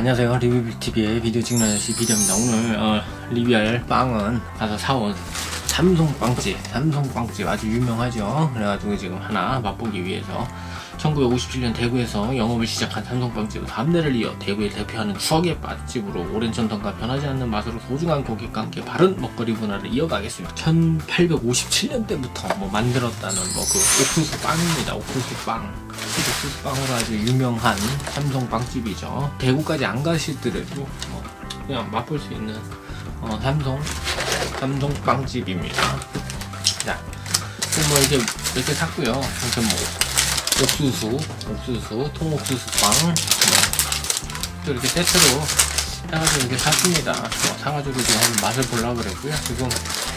안녕하세요 리뷰TV의 비디오 찍는 아저씨 비디오입니다 오늘 어, 리뷰할 빵은 가서 사온 삼성 빵집 삼성 빵집 아주 유명하죠 그래가지고 지금 하나 맛보기 위해서 1957년 대구에서 영업을 시작한 삼성빵집은 다음대를 이어 대구에 대표하는 추억의 맛집으로 오랜 전통과 변하지 않는 맛으로 소중한 고객과 함께 바른 먹거리 문화를 이어가겠습니다. 1857년 때부터 뭐 만들었다는 뭐 그 옥수수 빵입니다. 옥수수 빵. 옥수수 빵으로 아주 유명한 삼성 빵집이죠. 대구까지 안 가시더라도 뭐 그냥 맛볼 수 있는 어, 삼성 삼성 빵집입니다. 자, 뭐 이렇게 이렇게 샀고요. 이렇게 뭐 옥수수, 옥수수, 통옥수수 빵. 또 이렇게 세트로 사가지고 이렇게 샀습니다. 어, 사가지고 한번 맛을 보려고 그랬고요. 지금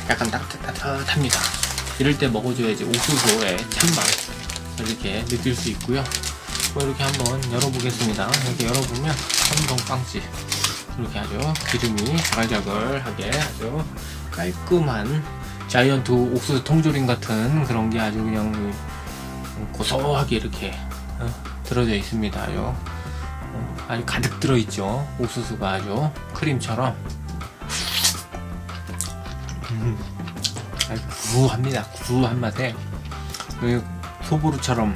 약간 따뜻따뜻합니다. 이럴 때 먹어줘야지 옥수수의 참맛 이렇게 느낄 수 있고요. 뭐 이렇게 한번 열어보겠습니다. 이렇게 열어보면 삼성 빵집 이렇게 아주 기름이 자글자글하게 아주 깔끔한 자이언트 옥수수 통조림 같은 그런 게 아주 그냥 고소하게 이렇게 어, 들어져 있습니다. 요 어, 아주 가득 들어있죠. 옥수수가 아주 크림처럼 음, 아주 구수합니다. 구수한 맛에 소보루처럼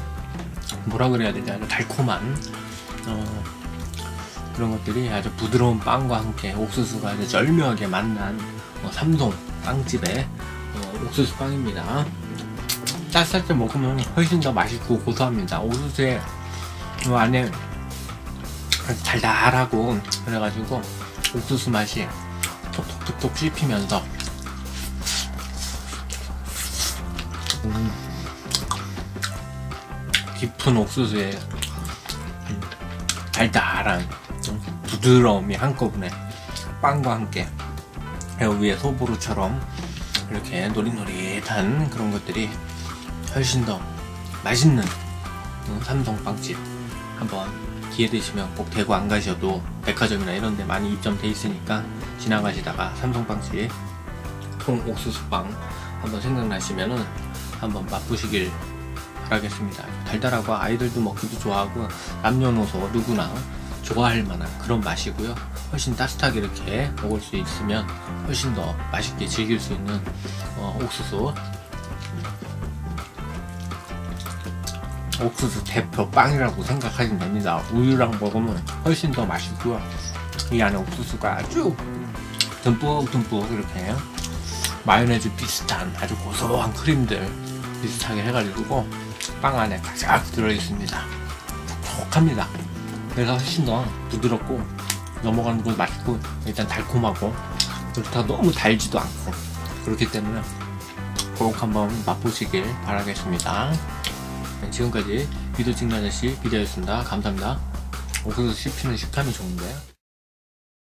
뭐라 그래야 되지? 아주 달콤한 어, 그런 것들이 아주 부드러운 빵과 함께 옥수수가 아주 절묘하게 만난 어, 삼성 빵집의 어, 옥수수 빵입니다. 쌀쌀 때 먹으면 훨씬 더 맛있고 고소합니다. 옥수수에 이 안에 달달하고 그래가지고 옥수수 맛이 톡톡톡톡 씹히면서 음, 깊은 옥수수의 음, 달달한 부드러움이 한꺼번에 빵과 함께 위에 소보루처럼 이렇게 노릿노릿한 그런 것들이 훨씬 더 맛있는 삼성 빵집 한번 기회 되시면 꼭 대구 안 가셔도 백화점이나 이런 데 많이 입점돼 있으니까 지나가시다가 삼성 빵집 통 옥수수빵 한번 생각나시면은 한번 맛보시길 바라겠습니다. 달달하고 아이들도 먹기도 좋아하고 남녀노소 누구나 좋아할 만한 그런 맛이고요. 훨씬 따뜻하게 이렇게 먹을 수 있으면 훨씬 더 맛있게 즐길 수 있는 어, 옥수수 옥수수 대표 빵이라고 생각하시면 됩니다. 우유랑 먹으면 훨씬 더 맛있고요. 이 안에 옥수수가 아주 듬뿍 듬뿍 이렇게 마요네즈 비슷한 아주 고소한 크림들 비슷하게 해가지고 빵 안에 가득 들어있습니다. 촉촉합니다. 그래서 훨씬 더 부드럽고 넘어가는 것도 맛있고 일단 달콤하고 그렇다고 너무 달지도 않고 그렇기 때문에 꼭 한번 맛보시길 바라겠습니다. 네, 지금까지 비디오 찍는 아저씨 비디오였습니다. 감사합니다. 옥수수 씹히는 식감이 좋은데